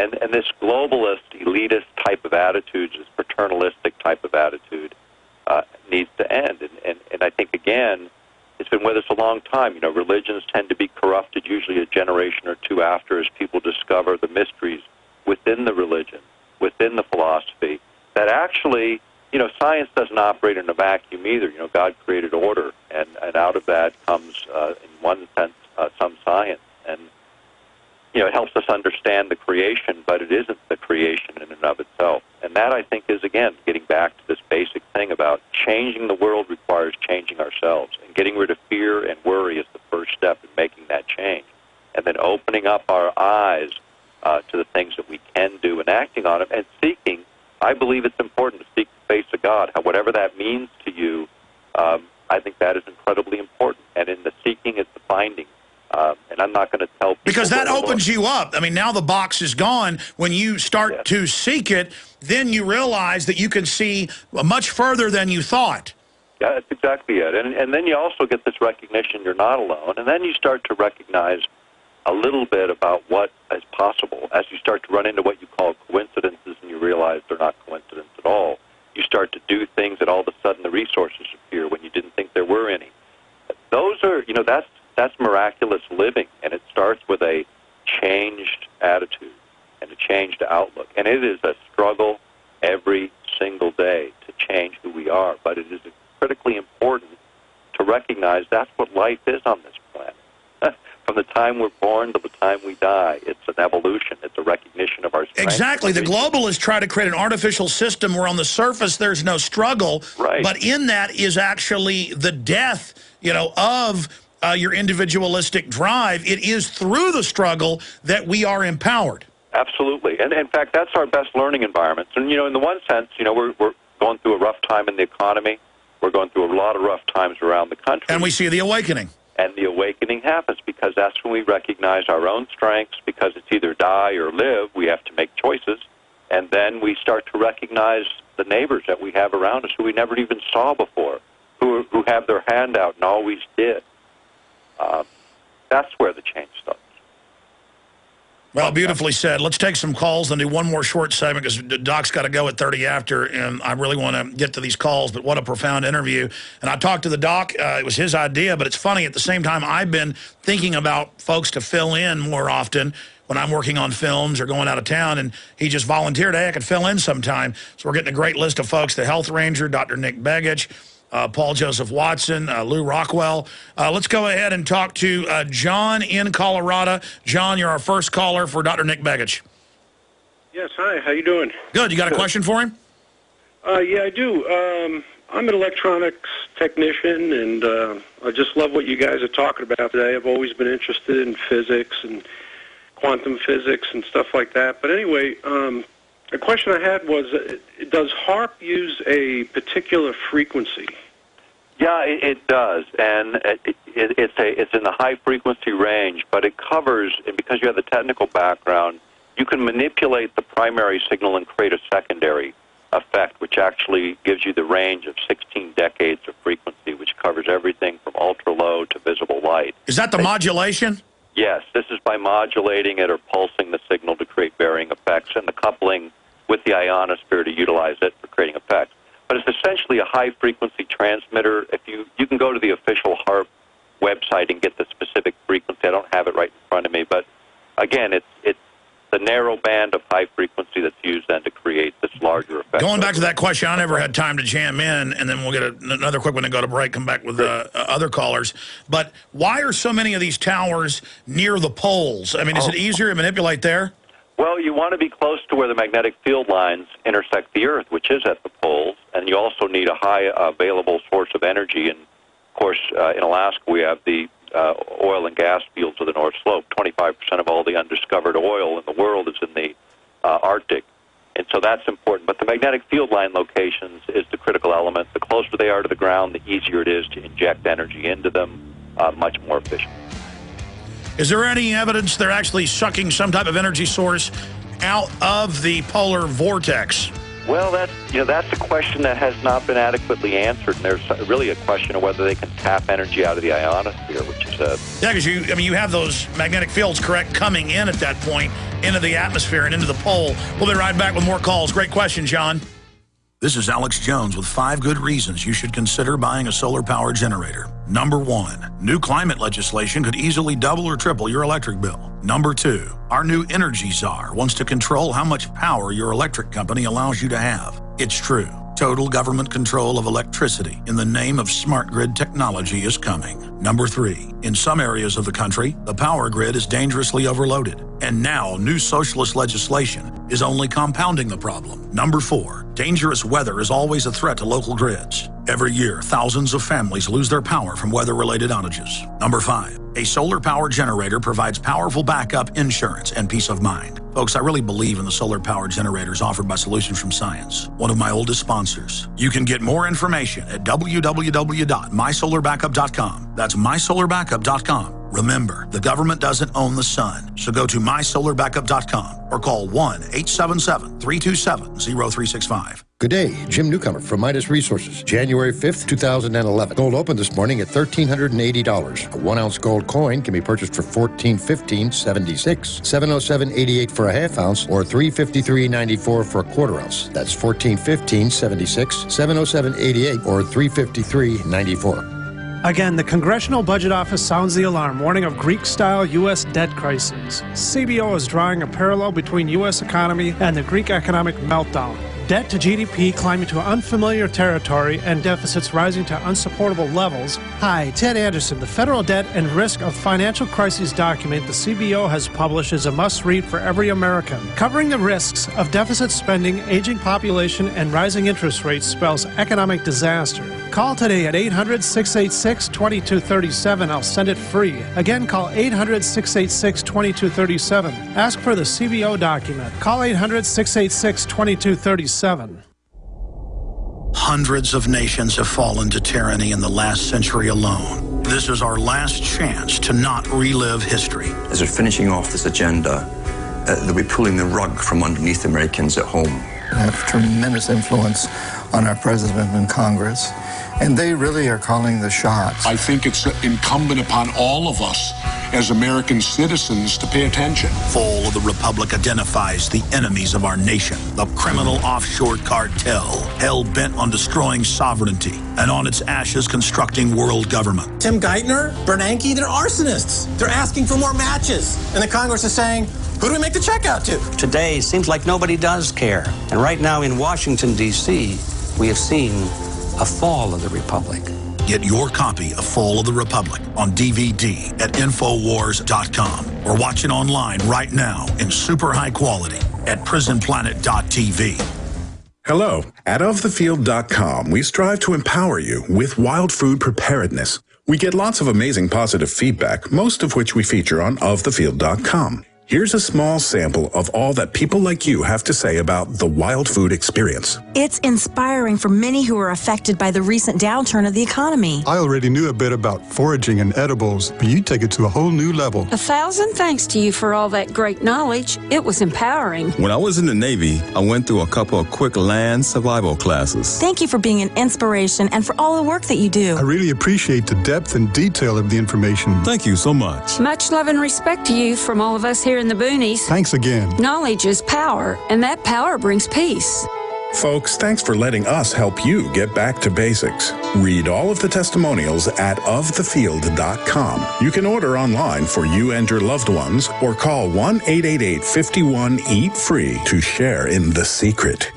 And, and this globalist, elitist type of attitude, this paternalistic type of attitude, uh, needs to end. And, and, and I think, again, it's been with us a long time. You know, religions tend to be corrupted usually a generation or two after as people discover the mysteries within the religion, within the philosophy, that actually, you know, science doesn't operate in a vacuum either. You know, God created order, and, and out of that comes, uh, in one sense, uh, some science. And, you know, it helps us understand the creation, but it isn't the creation in and of itself. And that, I think, is, again, getting back to this basic thing about changing the world requires changing ourselves. And getting rid of fear and worry is the first step in making that change. And then opening up our eyes uh, to the things that we can do and acting on them and seeking. I believe it's important to seek the face of God, whatever that means to you. Um, I think that is incredibly important. And in the seeking is the finding. Um, and I'm not going to tell because that opens you up. I mean, now the box is gone. When you start to seek it, then you realize that you can see much further than you thought. Yeah, that's exactly it. And and then you also get this recognition you're not alone, and then you start to recognize a little bit about what is possible as you start to run into what you call coincidences, and you realize they're not coincidence at all. You start to do things, and all of a sudden the resources appear when you didn't think there were any. Those are, you know, that's that's miraculous living, and it starts with a changed attitude and a changed outlook. And it is a struggle every single day to change who we are, but it is critically important to recognize that's what life is on this planet. From the time we're born to the time we die, it's an evolution. It's a recognition of our strength. Exactly. The globalists try to create an artificial system where on the surface there's no struggle, right. but in that is actually the death, you know, of uh, your individualistic drive. It is through the struggle that we are empowered. Absolutely. And in fact, that's our best learning environments. And, you know, in the one sense, you know, we're, we're going through a rough time in the economy. We're going through a lot of rough times around the country. And we see the awakening. And the awakening happens because that's when we recognize our own strengths because it's either die or live. We have to make choices. And then we start to recognize the neighbors that we have around us who we never even saw before, who, who have their hand out and always did. Uh, that's where the change starts. Well, beautifully said. Let's take some calls and do one more short segment because Doc's got to go at 30 after, and I really want to get to these calls, but what a profound interview. And I talked to the Doc. Uh, it was his idea, but it's funny. At the same time, I've been thinking about folks to fill in more often when I'm working on films or going out of town, and he just volunteered, hey, I could fill in sometime. So we're getting a great list of folks, the Health Ranger, Dr. Nick Begich, uh, Paul Joseph Watson, uh, Lew Rockwell. Uh, let's go ahead and talk to uh, John in Colorado. John, you're our first caller for Dr. Nick Begich. Yes, hi. How you doing? Good. You got a question for him? Uh, yeah, I do. Um, I'm an electronics technician, and uh, I just love what you guys are talking about today. I've always been interested in physics and quantum physics and stuff like that. But anyway, um, the question I had was, uh, does HAARP use a particular frequency? Yeah, it, it does, and it, it, it's a it's in the high frequency range, but it covers and because you have the technical background, you can manipulate the primary signal and create a secondary effect, which actually gives you the range of 16 decades of frequency, which covers everything from ultra low to visible light. Is that the modulation? Yes, this is by modulating it or pulsing the signal to create varying effects, and the coupling with the ionosphere to utilize it for creating effects. But it's essentially a high frequency transmitter. If you you can go to the official HAARP website and get the specific frequency. I don't have it right in front of me, but again, it's it's the narrow band of high frequency that's used then to create this larger effect. Going back to that question, I never had time to jam in, and then we'll get a, another quick one and go to break, come back with uh, other callers. But why are so many of these towers near the poles? I mean, is oh. it easier to manipulate there? Well, you want to be close to where the magnetic field lines intersect the Earth, which is at the poles, and you also need a high available source of energy. And of course, uh, in Alaska, we have the uh, oil and gas fields of the North Slope. 25% of all the undiscovered oil in the world is in the uh, Arctic. And so that's important. But the magnetic field line locations is the critical element. The closer they are to the ground, the easier it is to inject energy into them, uh, much more efficient. Is there any evidence they're actually sucking some type of energy source out of the polar vortex? Well, that's you know that's a question that has not been adequately answered, and there's really a question of whether they can tap energy out of the ionosphere, which is a yeah, because you I mean you have those magnetic fields correct coming in at that point into the atmosphere and into the pole. We'll be right back with more calls. Great question, John. This is Alex Jones with five good reasons you should consider buying a solar power generator. Number one, new climate legislation could easily double or triple your electric bill. Number two, our new energy czar wants to control how much power your electric company allows you to have. It's true. Total government control of electricity in the name of smart grid technology is coming. Number three, in some areas of the country, the power grid is dangerously overloaded. And now, new socialist legislation is only compounding the problem. Number four, dangerous weather is always a threat to local grids. Every year, thousands of families lose their power from weather related outages. Number five, a solar power generator provides powerful backup insurance and peace of mind. Folks, I really believe in the solar power generators offered by Solutions from Science, one of my oldest sponsors. You can get more information at www.mysolarbackup.com. That's mysolarbackup.com. Remember, the government doesn't own the sun, so go to mysolarbackup.com or call 1 877 327 0365. Good day, Jim Newcomer from Midas Resources. January 5th, 2011. Gold opened this morning at $1,380. A one ounce gold coin can be purchased for $1415.76, $707.88 for a half ounce, or $353.94 for a quarter ounce. That's $1415.76, $707.88, or $353.94. Again, the Congressional Budget Office sounds the alarm, warning of Greek style U.S. debt crises. CBO is drawing a parallel between U.S. economy and the Greek economic meltdown debt to GDP climbing to unfamiliar territory, and deficits rising to unsupportable levels. Hi, Ted Anderson. The Federal Debt and Risk of Financial Crises document the CBO has published is a must read for every American. Covering the risks of deficit spending, aging population, and rising interest rates spells economic disaster. Call today at 800 686 2237. I'll send it free. Again, call 800 686 2237. Ask for the CBO document. Call 800 686 2237. Hundreds of nations have fallen to tyranny in the last century alone. This is our last chance to not relive history. As we're finishing off this agenda, uh, they'll be pulling the rug from underneath Americans at home. I have tremendous influence on our president and Congress, and they really are calling the shots. I think it's incumbent upon all of us as American citizens to pay attention. Fall of the Republic identifies the enemies of our nation, the criminal offshore cartel, hell bent on destroying sovereignty and on its ashes constructing world government. Tim Geithner, Bernanke, they're arsonists. They're asking for more matches. And the Congress is saying, who do we make the check out to? Today seems like nobody does care. And right now in Washington, D.C., we have seen a fall of the Republic. Get your copy of Fall of the Republic on DVD at Infowars.com or watch it online right now in super high quality at PrisonPlanet.tv. Hello. At OfTheField.com, we strive to empower you with wild food preparedness. We get lots of amazing positive feedback, most of which we feature on OfTheField.com. Here's a small sample of all that people like you have to say about the wild food experience. It's inspiring for many who are affected by the recent downturn of the economy. I already knew a bit about foraging and edibles, but you take it to a whole new level. A thousand thanks to you for all that great knowledge. It was empowering. When I was in the Navy, I went through a couple of quick land survival classes. Thank you for being an inspiration and for all the work that you do. I really appreciate the depth and detail of the information. Thank you so much. Much love and respect to you from all of us here in the boonies. Thanks again. Knowledge is power, and that power brings peace. Folks, thanks for letting us help you get back to basics. Read all of the testimonials at ofthefield.com. You can order online for you and your loved ones or call 1 888 51 Eat Free to share in the secret.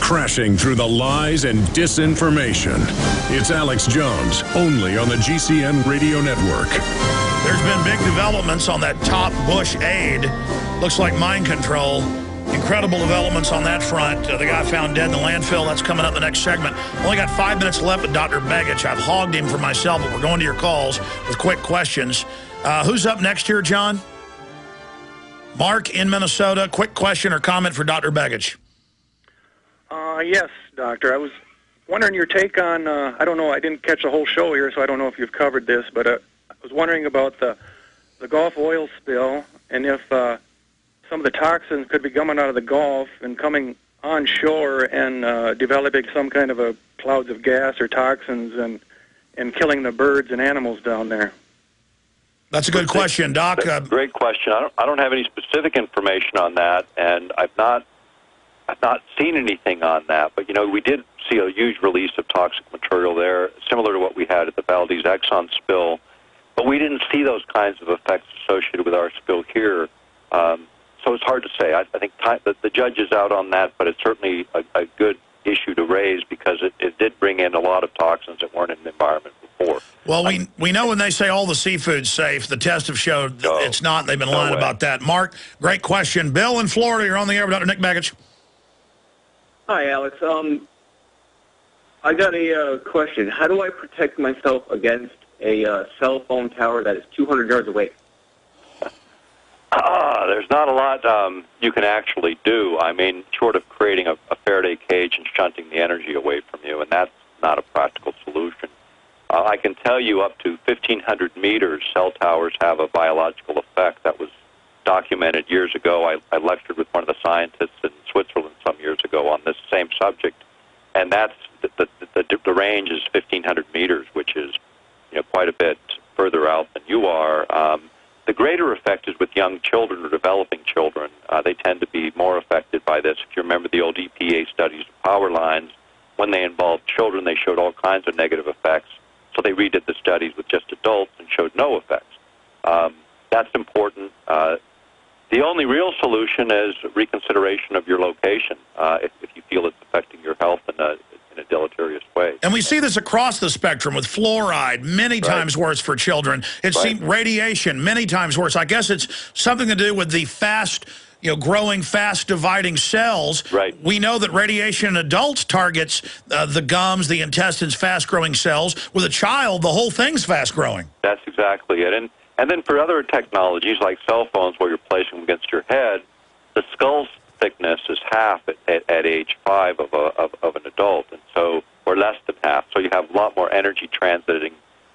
Crashing through the lies and disinformation. It's Alex Jones, only on the GCN Radio Network. There's been big developments on that top Bush aide. Looks like mind control. Incredible developments on that front. Uh, the guy found dead in the landfill. That's coming up in the next segment. Only got five minutes left with Dr. Begich. I've hogged him for myself, but we're going to your calls with quick questions. Uh, who's up next here, John? Mark in Minnesota. Quick question or comment for Dr. Begich. Uh, yes, doctor. I was wondering your take on. Uh, I don't know. I didn't catch the whole show here, so I don't know if you've covered this. But uh, was wondering about the the Gulf oil spill and if uh, some of the toxins could be coming out of the Gulf and coming onshore and uh, developing some kind of a clouds of gas or toxins and and killing the birds and animals down there. That's a good question, Doc. Uh, Great question. I don't, I don't have any specific information on that, and I've not I've not seen anything on that. But you know, we did see a huge release of toxic material there, similar to what we had at the Valdez Exxon spill. But we didn't see those kinds of effects associated with our spill here. Um, so it's hard to say. I, I think time, the, the judge is out on that, but it's certainly a, a good issue to raise because it, it did bring in a lot of toxins that weren't in the environment before. Well, we we know when they say all the seafood's safe, the tests have showed it's not. They've been No lying way. about that. Mark, great question. Bill in Florida, you're on the air with Dr. Nick Begich. Hi, Alex. Um, I got a uh, question. How do I protect myself against a uh, cell phone tower that is 200 yards away? Ah, there's not a lot um, you can actually do. I mean, short of creating a, a Faraday cage and shunting the energy away from you, and that's not a practical solution. Uh, I can tell you up to 1,500 meters, cell towers have a biological effect. That was documented years ago. I, I lectured with one of the scientists in Switzerland some years ago on this same subject, and that's the, the, the, the range is 1,500 meters, which is you know quite a bit further out than you are. Um, the greater effect is with young children or developing children. Uh, they tend to be more affected by this. If you remember the old EPA studies of power lines, when they involved children, they showed all kinds of negative effects. So they redid the studies with just adults and showed no effects. Um, that's important. Uh, the only real solution is reconsideration of your location uh, if, if you feel it's affecting your health in a, a deleterious way. And we see this across the spectrum with fluoride, many times worse for children. It Right. seems radiation, many times worse. I guess it's something to do with the fast, you know, growing, fast dividing cells. Right. We know that radiation in adults targets uh, the gums, the intestines, fast growing cells. With a child, the whole thing's fast growing. That's exactly it. And and then for other technologies like cell phones, where you're placing them against your head, the skull thickness is half at, at, at age five of, a, of of an adult, and so or less than half. So you have a lot more energy transiting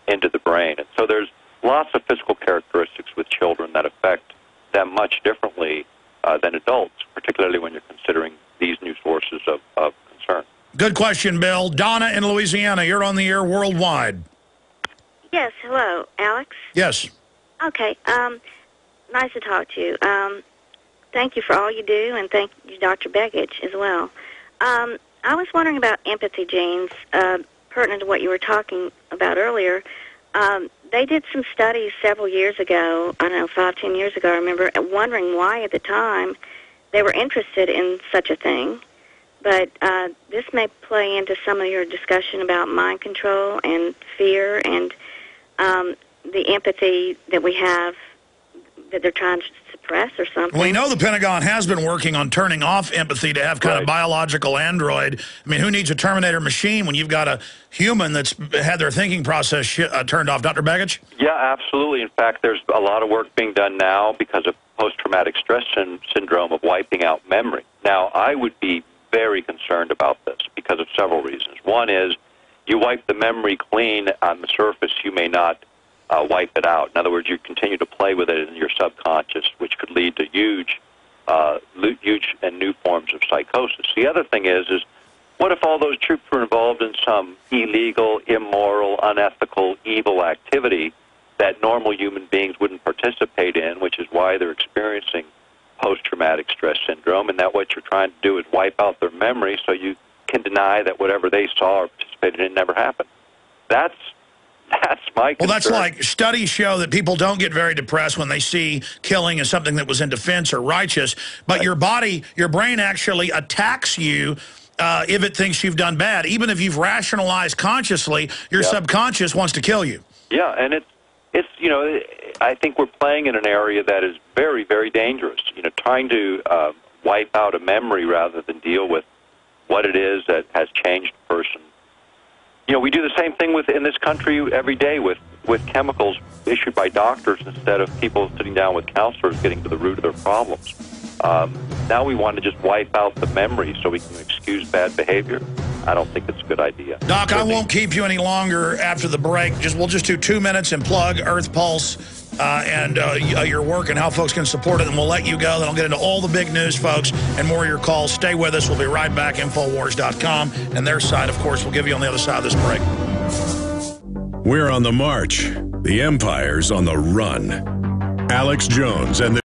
into the brain, and so there's lots of physical characteristics with children that affect them much differently uh, than adults, particularly when you're considering these new sources of, of concern. Good question, Bill. Donna in Louisiana, you're on the air worldwide. Yes, hello, Alex. Yes. Okay, um, nice to talk to you. Um, thank you for all you do, and thank you, Dr. Begich, as well. Um, I was wondering about empathy genes, uh, pertinent to what you were talking about earlier. Um, they did some studies several years ago, I don't know, five, ten years ago, I remember, uh, wondering why at the time they were interested in such a thing. But uh, this may play into some of your discussion about mind control and fear and um, the empathy that we have that they're trying to suppress or something. We know the Pentagon has been working on turning off empathy to have kind of biological android. I mean, who needs a Terminator machine when you've got a human that's had their thinking process sh uh, turned off? Dr. Begich? Yeah, absolutely. In fact, there's a lot of work being done now because of post-traumatic stress syn- syndrome of wiping out memory. Now, I would be very concerned about this because of several reasons. One is you wipe the memory clean on the surface, you may not uh, wipe it out. In other words, you continue to play with it in your subconscious, which could lead to huge, uh, huge and new forms of psychosis. The other thing is, is what if all those troops were involved in some illegal, immoral, unethical, evil activity that normal human beings wouldn't participate in, which is why they're experiencing post-traumatic stress syndrome, and that what you're trying to do is wipe out their memory so you can deny that whatever they saw or participated in never happened. That's that's my Well, that's like studies show that people don't get very depressed when they see killing as something that was in defense or righteous, but your body, your brain actually attacks you uh, if it thinks you've done bad. Even if you've rationalized consciously, your Yeah. subconscious wants to kill you. Yeah, and it's it's you know I think we're playing in an area that is very very dangerous. You know, trying to uh, wipe out a memory rather than deal with what it is that has changed a person. You know, we do the same thing with in this country every day with with chemicals issued by doctors instead of people sitting down with counselors getting to the root of their problems. Um, now we want to just wipe out the memory so we can excuse bad behavior. I don't think it's a good idea. Doc, I won't keep you any longer after the break. Just We'll just do two minutes and plug Earth Pulse uh, and uh, uh, your work and how folks can support it. And we'll let you go. Then I'll get into all the big news, folks, and more of your calls. Stay with us. We'll be right back. Infowars.com and their side, of course, we'll give you on the other side of this break. We're on the march. The Empire's on the run. Alex Jones and the